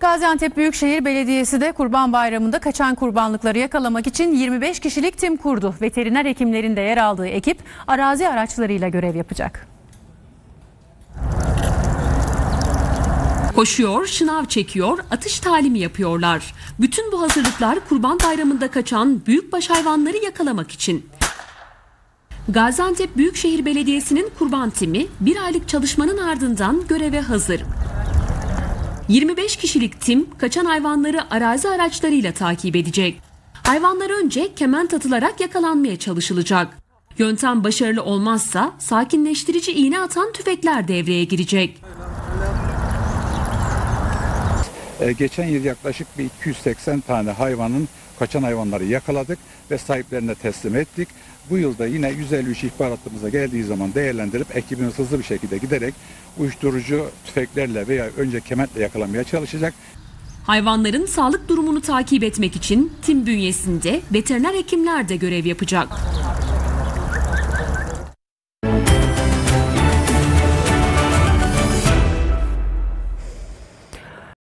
Gaziantep Büyükşehir Belediyesi de Kurban Bayramı'nda kaçan kurbanlıkları yakalamak için 25 kişilik tim kurdu. Veteriner hekimlerin de yer aldığı ekip arazi araçlarıyla görev yapacak. Koşuyor, şınav çekiyor, atış talimi yapıyorlar. Bütün bu hazırlıklar Kurban Bayramı'nda kaçan büyükbaş hayvanları yakalamak için. Gaziantep Büyükşehir Belediyesi'nin kurban timi bir aylık çalışmanın ardından göreve hazır. 25 kişilik tim kaçan hayvanları arazi araçlarıyla takip edecek. Hayvanlar önce kement atılarak yakalanmaya çalışılacak. Yöntem başarılı olmazsa sakinleştirici iğne atan tüfekler devreye girecek. Ee, geçen yıl yaklaşık bir 280 tane hayvanın kaçan hayvanları yakaladık ve sahiplerine teslim ettik. Bu yılda yine 153 ihbar hattımıza geldiği zaman değerlendirip ekibimiz hızlı bir şekilde giderek uyuşturucu tüfeklerle veya önce kementle yakalamaya çalışacak. Hayvanların sağlık durumunu takip etmek için tim bünyesinde veteriner hekimler de görev yapacak.